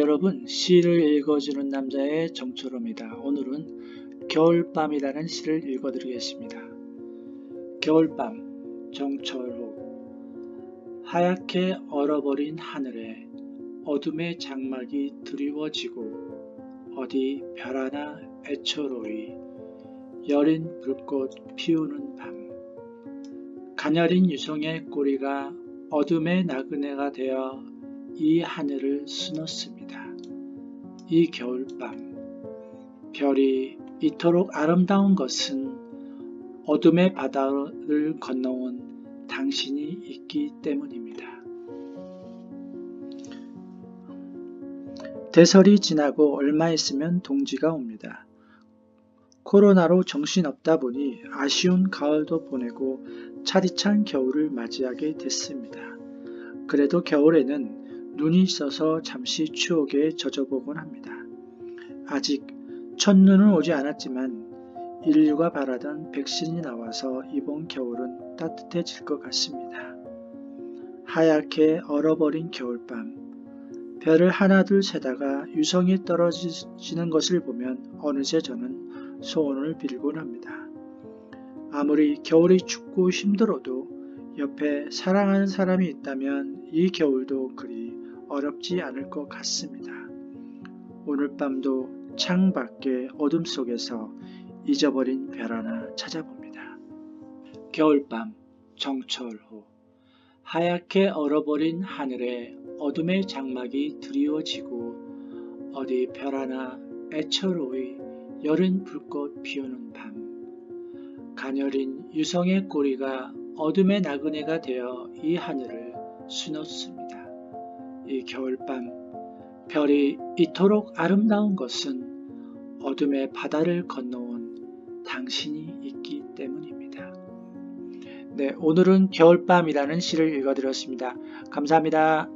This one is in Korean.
여러분 시를 읽어주는 남자의 정초로입니다. 오늘은 겨울밤이라는 시를 읽어드리겠습니다. 겨울밤 정철호 하얗게 얼어버린 하늘에 어둠의 장막이 드리워지고 어디 별 하나 애처로이 여린 불꽃 피우는 밤 가녀린 유성의 꼬리가 어둠의 나그네가 되어 이 하늘을 수놓습니다. 이 겨울밤 별이 이토록 아름다운 것은 어둠의 바다를 건너온 당신이 있기 때문입니다. 대설이 지나고 얼마 있으면 동지가 옵니다. 코로나로 정신없다 보니 아쉬운 가을도 보내고 차디찬 겨울을 맞이하게 됐습니다. 그래도 겨울에는 눈이 있어서 잠시 추억에 젖어보곤 합니다. 아직 첫눈은 오지 않았지만 인류가 바라던 백신이 나와서 이번 겨울은 따뜻해질 것 같습니다. 하얗게 얼어버린 겨울밤 별을 하나둘 세다가 유성이 떨어지는 것을 보면 어느새 저는 소원을 빌곤 합니다. 아무리 겨울이 춥고 힘들어도 옆에 사랑하는 사람이 있다면 이 겨울도 그리 어렵지 않을 것 같습니다. 오늘 밤도 창 밖의 어둠 속에서 잊어버린 별 하나 찾아봅니다. 겨울밤 정철호 하얗게 얼어버린 하늘에 어둠의 장막이 드리워지고 어디 별 하나 애처로이 여린 불꽃 피우는 밤 가녀린 유성의 꼬리가 어둠의 나그네가 되어 이 하늘을 수놓습니다. 이 겨울밤 별이 이토록 아름다운 것은 어둠의 바다를 건너온 당신이 있기 때문입니다. 네, 오늘은 겨울밤이라는 시를 읽어드렸습니다. 감사합니다.